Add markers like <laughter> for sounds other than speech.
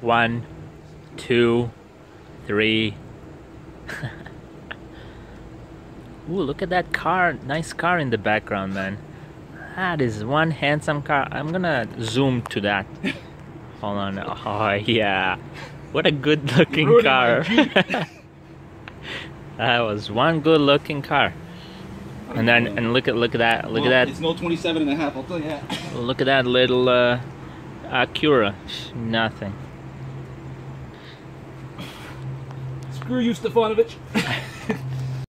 One, two, three. <laughs> Ooh, look at that car. Nice car in the background, man. That is one handsome car. I'm gonna zoom to that. <laughs> Hold on. Oh, yeah. What a good looking car. <laughs> that was one good looking car. And then, and look at, look at that, look Well, at that. It's no 27 and a half, I'll tell you that. that, look at that little uh, Acura. Nothing. Screw you, Stefanovic. <laughs>